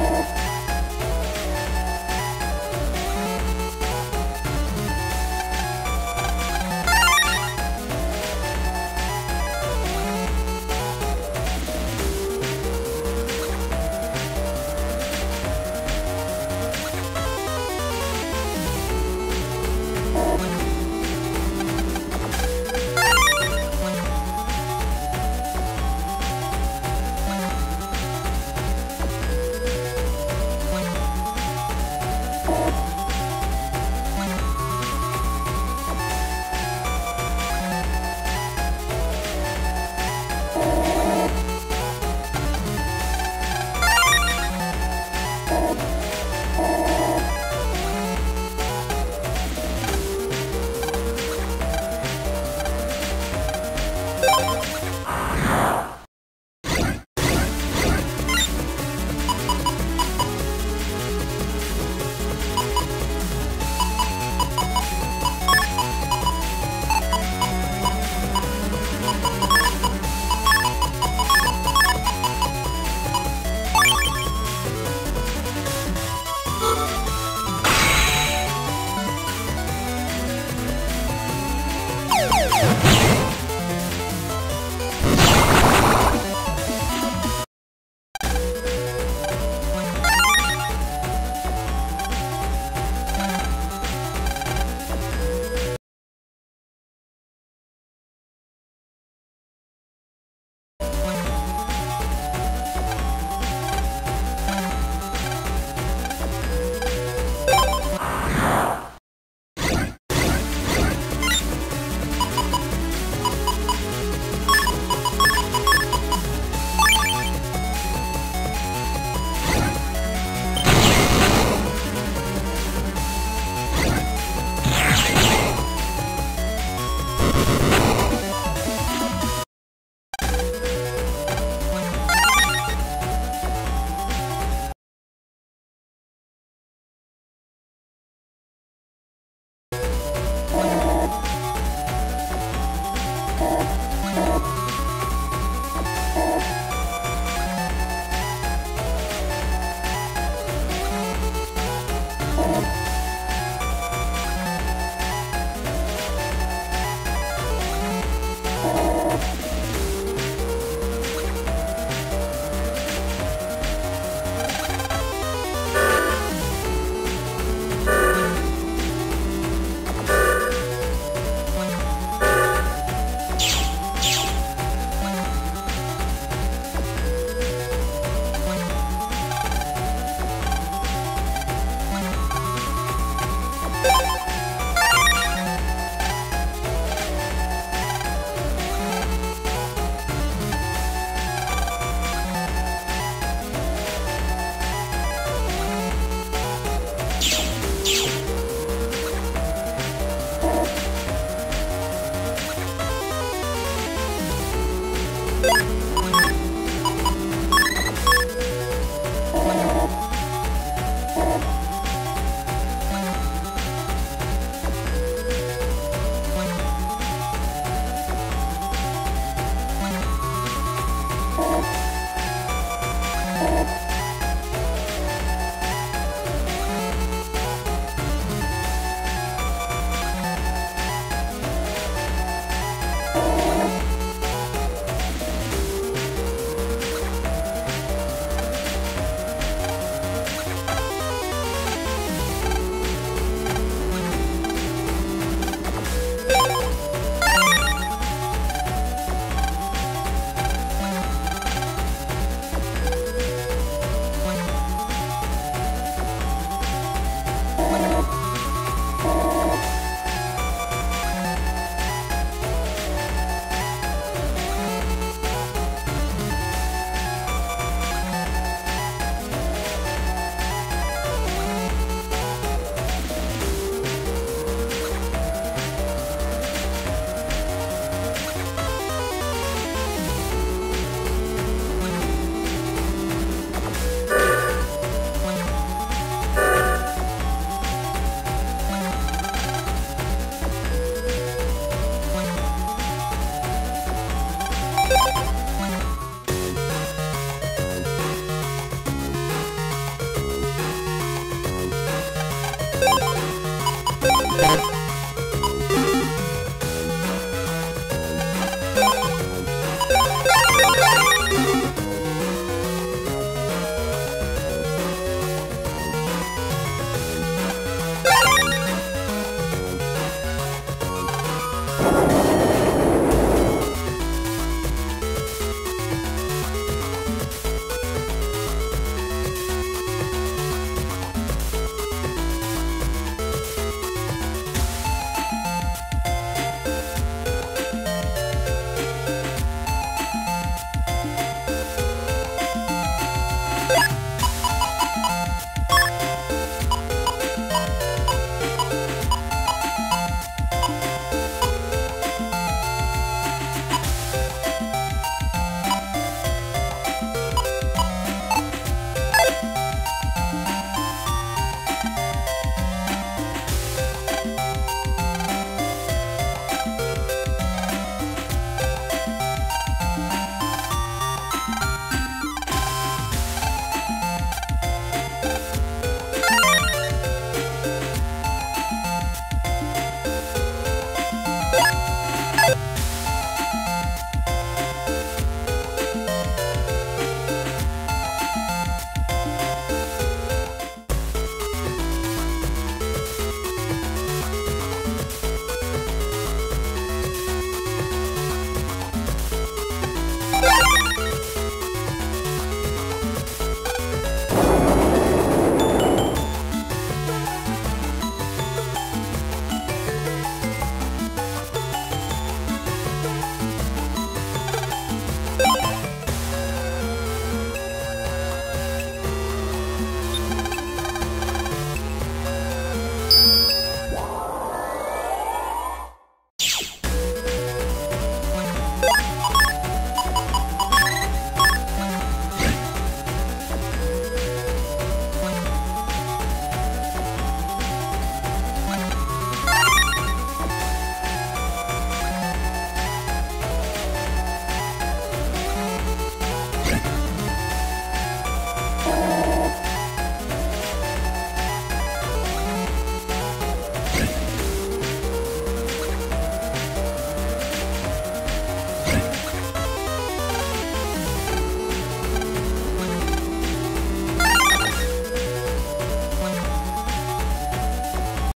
off. Yeah!